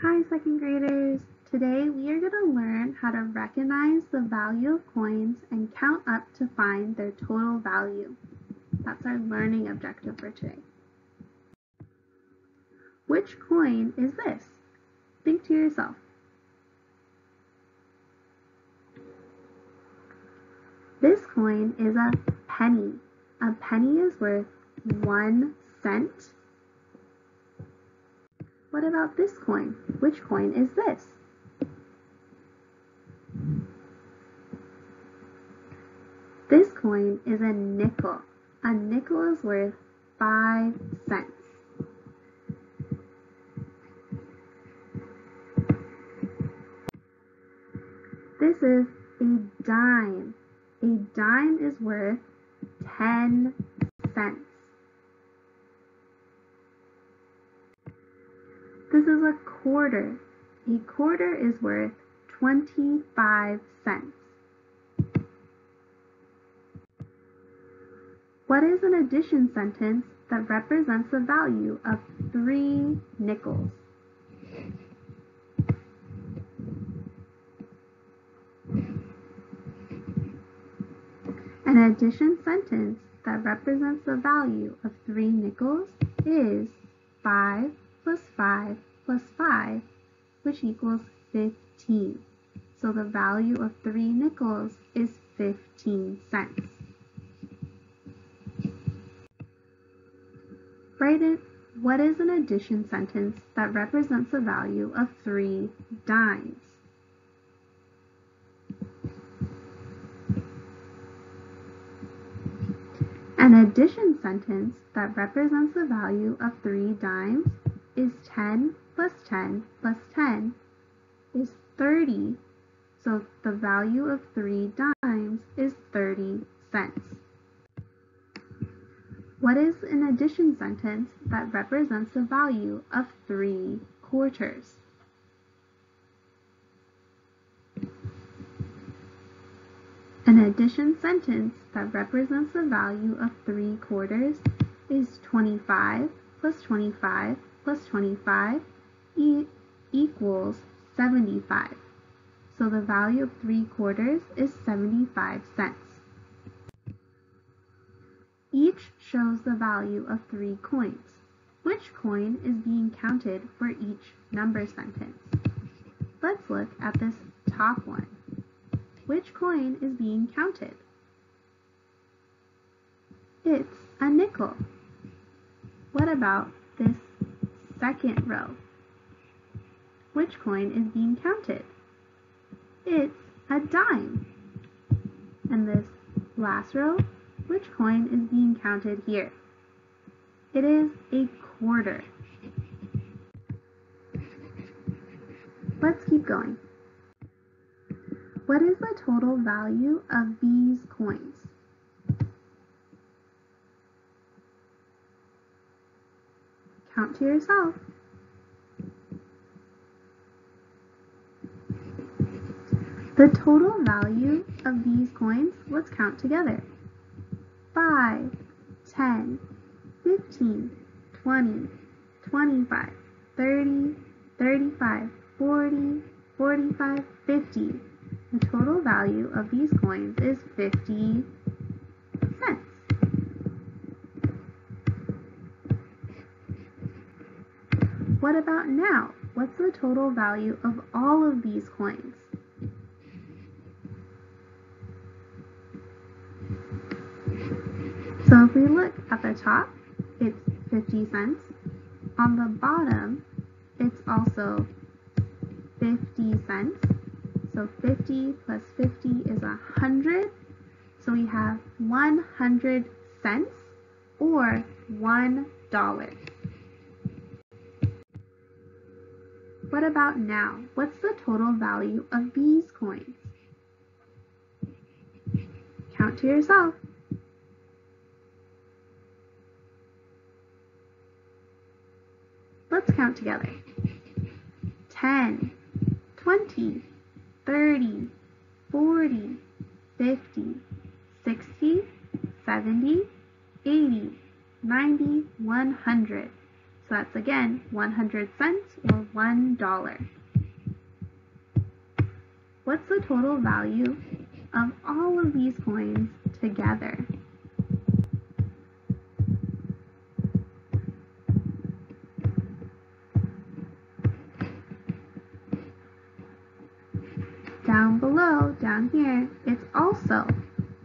Hi, second graders. Today we are going to learn how to recognize the value of coins and count up to find their total value. That's our learning objective for today. Which coin is this? Think to yourself. This coin is a penny. A penny is worth one cent. What about this coin? Which coin is this? This coin is a nickel. A nickel is worth five cents. This is a dime. A dime is worth 10 cents. This is a quarter. A quarter is worth 25 cents. What is an addition sentence that represents the value of three nickels? An addition sentence that represents the value of three nickels is 5 plus 5 plus 5, which equals 15. So the value of 3 nickels is 15 cents. Write it. What is an addition sentence that represents the value of 3 dimes? An addition sentence that represents the value of 3 dimes is 10 plus 10 plus 10 is 30. So the value of 3 dimes is 30 cents. What is an addition sentence that represents the value of 3 quarters? An addition sentence that represents the value of 3 quarters is 25 plus 25 plus 25 e equals 75. So the value of 3 quarters is 75 cents. Each shows the value of 3 coins. Which coin is being counted for each number sentence? Let's look at this top one. Which coin is being counted? It's a nickel. What about second row? Which coin is being counted? It's a dime. And this last row, which coin is being counted here? It is a quarter. Let's keep going. What is the total value of these coins? Count to yourself. The total value of these coins, let's count together. 5, 10, 15, 20, 25, 30, 35, 40, 45, 50. The total value of these coins is 50 cents. What about now? What's the total value of all of these coins? So if we look at the top, it's 50 cents. On the bottom, it's also 50 cents. So 50 plus 50 is 100. So we have 100 cents or $1. What about now? What's the total value of these coins? Count to yourself. Let's count together. 10, 20, 30, 40, 50, 60, 70, 80, 90, 100. So that's again 100 cents or $1. What's the total value of all of these coins together? Down below, down here, it's also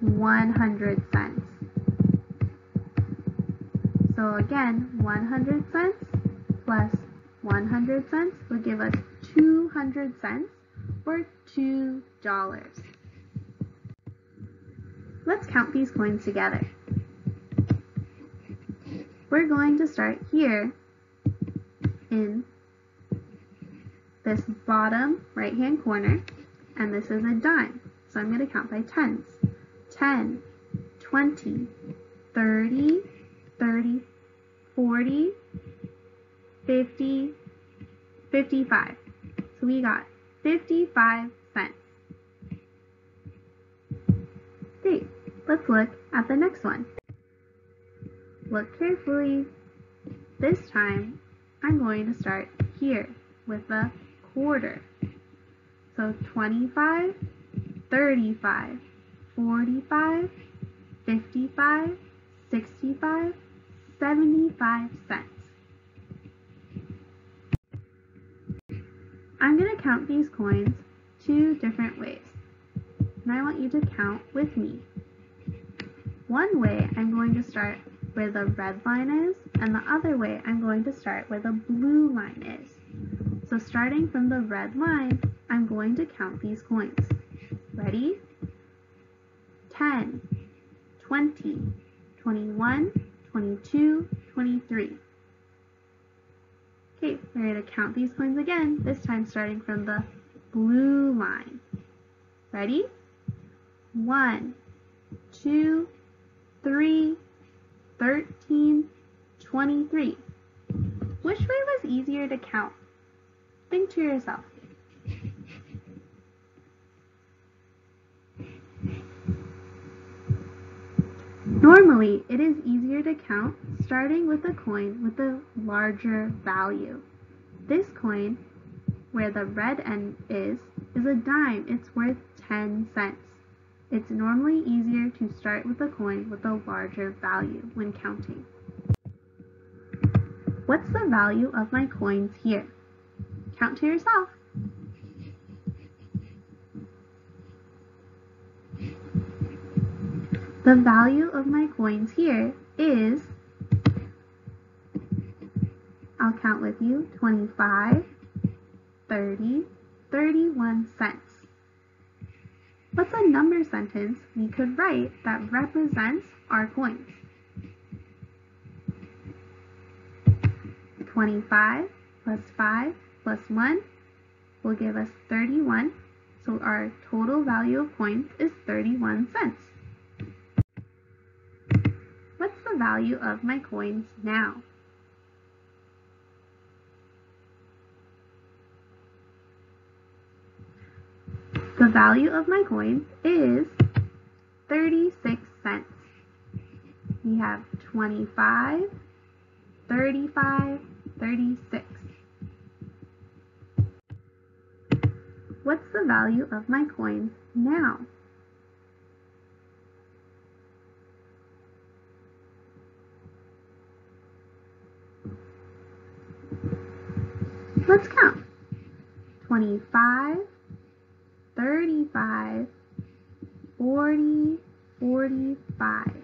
100 cents. So again, 100 cents plus 100 cents would give us 200 cents or $2. Let's count these coins together. We're going to start here in this bottom right hand corner and this is a dime. So I'm going to count by tens. 10, 20, 30, 30, 40, 50, 55. So we got 55 cents. Great. Let's look at the next one. Look carefully. This time, I'm going to start here with a quarter. So 25, 35, 45, 55, 65, 75 cents. I'm going to count these coins two different ways. And I want you to count with me. One way I'm going to start where the red line is, and the other way I'm going to start where the blue line is. So starting from the red line, I'm going to count these coins. Ready? 10, 20, 21, 22, 23. Okay, we're going to count these coins again, this time starting from the blue line. Ready? 1, 2, 3, 13, 23. Which way was easier to count? Think to yourself. Normally, it is easier to count starting with a coin with a larger value. This coin, where the red end is, is a dime. It's worth 10 cents. It's normally easier to start with a coin with a larger value when counting. What's the value of my coins here? Count to yourself. The value of my coins here is, I'll count with you, 25, 30, 31 cents. What's a number sentence we could write that represents our coins? 25 plus 5 plus 1 will give us 31, so our total value of coins is 31 cents. What's the value of my coins now? The value of my coins is 36 cents. We have 25, 35, 36. What's the value of my coins now? Let's count. 25, 35, 40, 45.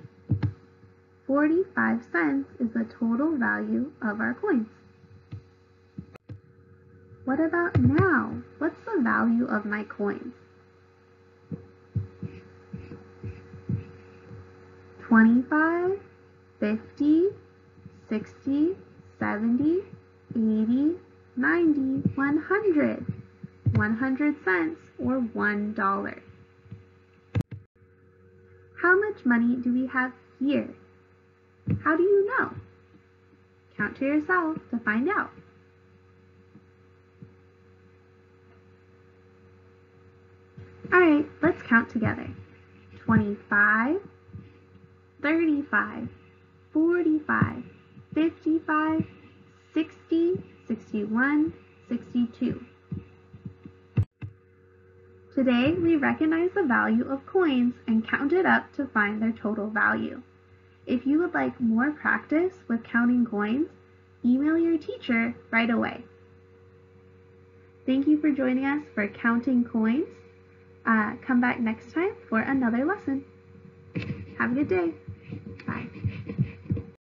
45 cents is the total value of our coins. What about now? What's the value of my coins? 25, 50, 60, 70, 80, 90, 100. 100 cents or $1. How much money do we have here? How do you know? Count to yourself to find out. Alright, let's count together. 25, 35, 45, 55, 60, 61, 62. Today, we recognize the value of coins and count it up to find their total value. If you would like more practice with counting coins, email your teacher right away. Thank you for joining us for Counting Coins. Uh, come back next time for another lesson. Have a good day.